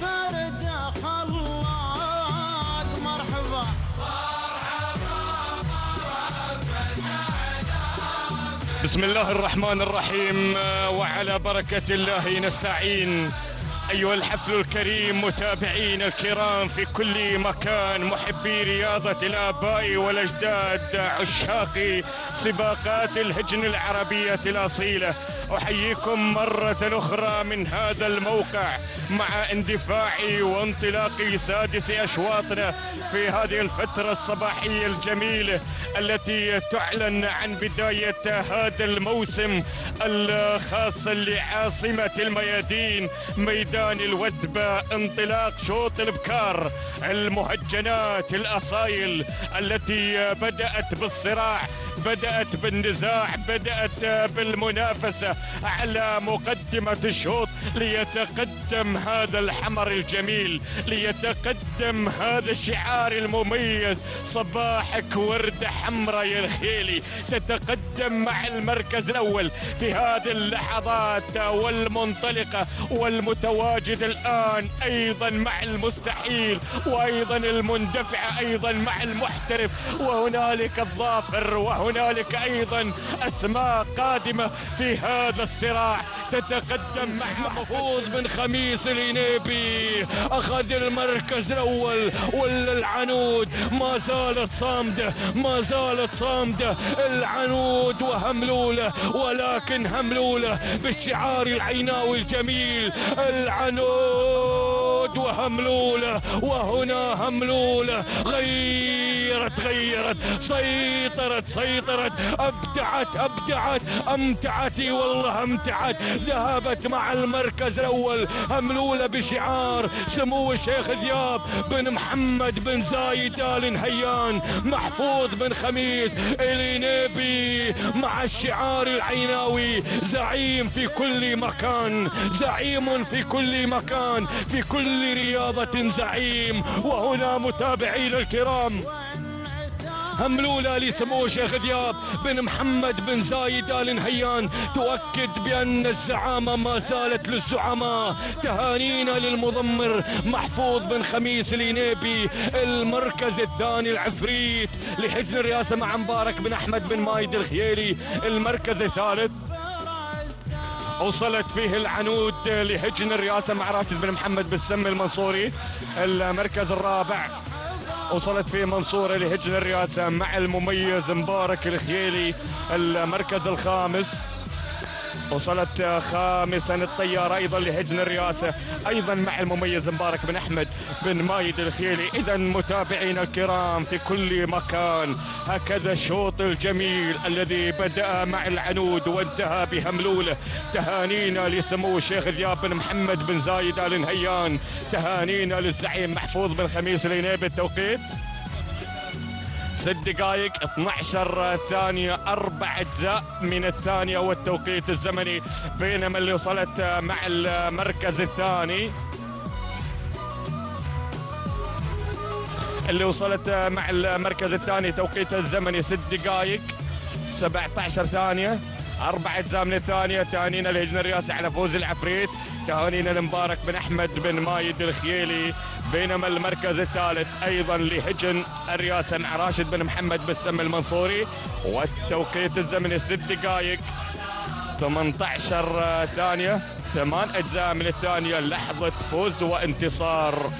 فرد خلاق مرحبا. بسم الله الرحمن الرحيم وعلى بركة الله نستعين. أيها الحفل الكريم متابعين الكرام في كل مكان محبي رياضة الآباء والأجداد عشاق سباقات الهجن العربية الأصيلة. أحييكم مرة أخرى من هذا الموقع مع اندفاع وانطلاق سادس أشواطنا في هذه الفترة الصباحية الجميلة التي تعلن عن بداية هذا الموسم الخاص لعاصمة الميادين ميدان الوثبة انطلاق شوط البكار المهجنات الأصايل التي بدأت بالصراع بدأت بالنزاع بدأت بالمنافسة على مقدمة الشوط ليتقدم هذا الحمر الجميل ليتقدم هذا الشعار المميز. صباحك وردة حمراء يا الخيلي. تتقدم مع المركز الأول في هذه اللحظات والمنطلقة والمتواجد الآن أيضا مع المستحيل وأيضا المندفع أيضا مع المحترف وهنالك الظافر وهنالك أيضا أسماء قادمة في هذا الصراع. تتقدم مع محفوظ بن خميس العنيبي أخذ المركز الأول ولا العنود ما زالت صامدة ما زالت صامدة. العنود وهملولة ولكن هملولة بالشعار العيناوي الجميل. العنود وهملولة وهنا هملولة غيرت غيرت سيطرت سيطرت. أبدعت أبدعت. أمتعتي والله أمتعت. ذهبت مع المركز الأول هملولة بشعار. سمو الشيخ ذياب بن محمد بن زايد آل نهيان محفوظ بن خميس. الينيبي مع الشعار العيناوي. زعيم في كل مكان زعيم في كل مكان. في كل رياضة زعيم. وهنا متابعينا الكرام. هملولة لسمو الشيخ دياب بن محمد بن زايد آل نهيان. تؤكد بأن الزعامة ما زالت للزعماء. تهانينا للمضمر محفوظ بن خميس الينيبي المركز الثاني العفريت لحجن الرئاسة مع مبارك بن أحمد بن مايد الخيالي المركز الثالث وصلت فيه العنود لهجن الرئاسة مع راشد بن محمد بن سم المنصوري. المركز الرابع وصلت فيه منصورة لهجن الرئاسة مع المميز مبارك الخيالي المركز الخامس. وصلت خامسا الطيارة أيضا لهجن الرئاسة. أيضا مع المميز مبارك بن أحمد بن مايد الخيلي. إذا متابعينا الكرام في كل مكان. هكذا الشوط الجميل الذي بدأ مع العنود وانتهى بهملولة تهانينا لسمو الشيخ ذياب بن محمد بن زايد آل نهيان. تهانينا للزعيم محفوظ بن خميس الينيب التوقيت؟ ست دقائق 12 ثانية أربع أجزاء من الثانية والتوقيت الزمني بينما اللي وصلت مع المركز الثاني. اللي وصلت مع المركز الثاني توقيت الزمني ست دقائق 17 ثانية. أربع أجزاء من الثانية. تهانينا لهجن الرئاسة على فوز العفريت. تهانينا لمبارك بن أحمد بن مايد الخيالي بينما المركز الثالث أيضا لهجن الرئاسة مع راشد بن محمد بن سم المنصوري. والتوقيت الزمني ست دقائق. 18 ثانية. ثمان أجزاء من الثانية. لحظة فوز وانتصار